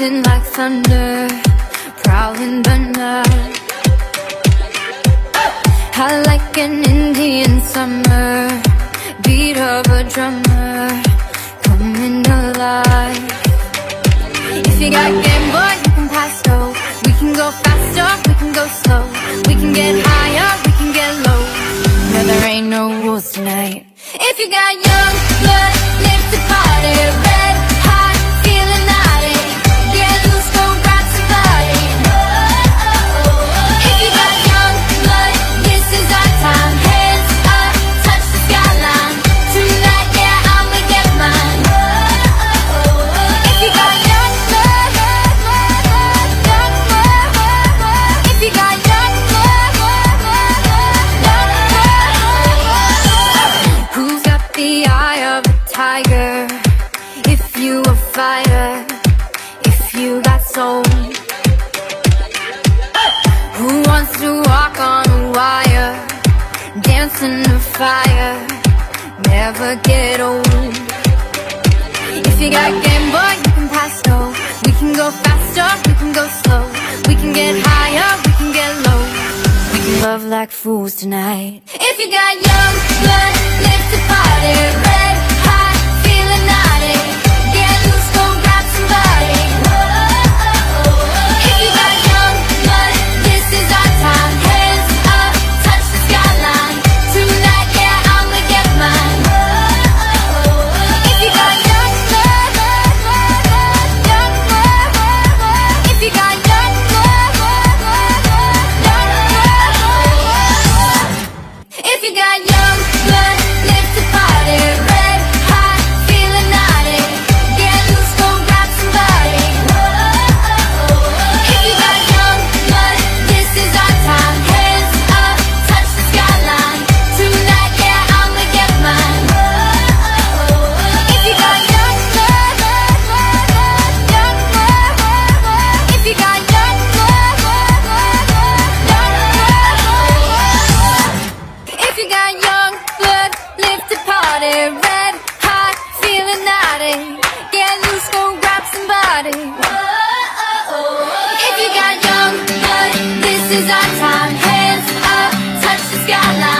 Rolling like thunder, prowling the night I like an Indian summer, beat of a drummer, coming alive If you got Game Boy, you can pass go We can go faster, we can go slow. We can get higher, we can get low. No, there ain't no rules tonight. If you got young blood, live to party fire if you got soul. Who wants to walk on a wire Dance in the fire Never get old? If you got Game Boy, you can pass go. We can go faster, we can go slow. We can get higher, we can get low. We can love like fools tonight. If you got young blood, got you. Got young blood, lift a potty. Red, hot, feeling naughty. Get loose, go grab somebody. If you got young blood, this is our time. Hands up, touch the skyline.